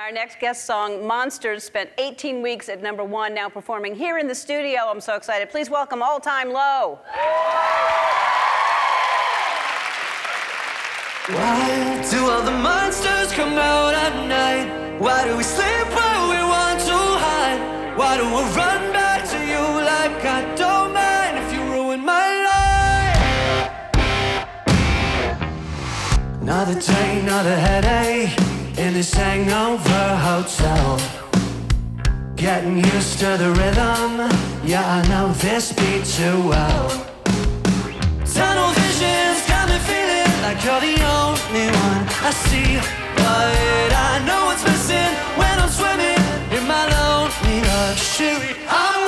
Our next guest song, Monsters, spent 18 weeks at number one, now performing here in the studio. I'm so excited. Please welcome All Time Low. Why do all the monsters come out at night? Why do we sleep where we want to hide? Why do we run back to you like I don't mind if you ruin my life? Another day, another headache in this hangover hotel. Getting used to the rhythm, yeah, I know this beat too well. Tunnel visions got me feeling like you're the only one I see. But I know what's missing when I'm swimming in my lonely luxury. I'm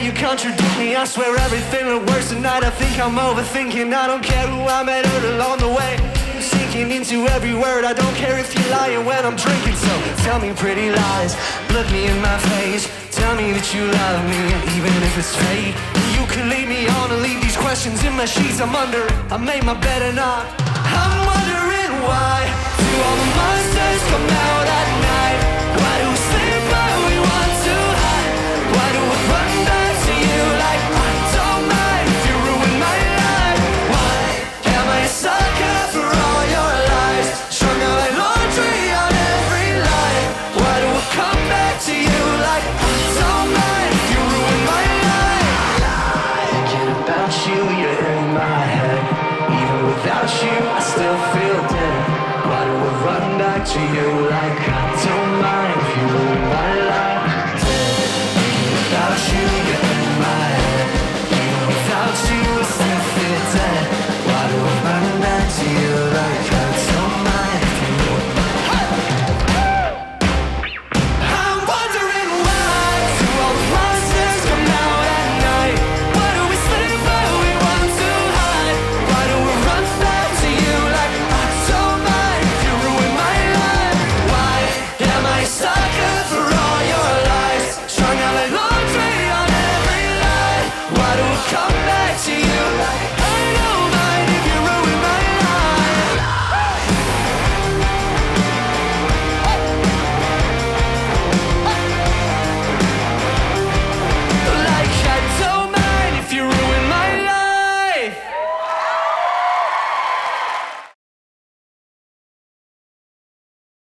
way you contradict me. I swear everything looked worse tonight. I think I'm overthinking. I don't care who I met hurt along the way. Sinking into every word. I don't care if you're lying when I'm drinking. So tell me pretty lies. Look me in my face. Tell me that you love me, even if it's fake. You can lead me on and leave these questions in my sheets. I'm under. I made my bed and I. I'm wondering why do all the monsters come out to you like I do. I don't come back to you.